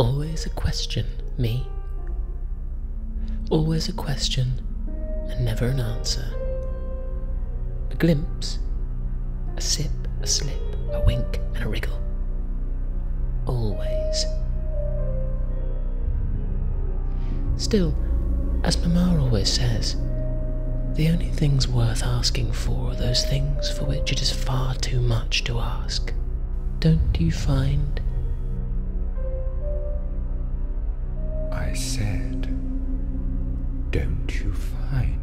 Always a question, me. Always a question, and never an answer. A glimpse, a sip, a slip, a wink, and a wriggle. Always. Still, as Mamma always says, the only things worth asking for are those things for which it is far too much to ask. Don't you find? I said, don't you find?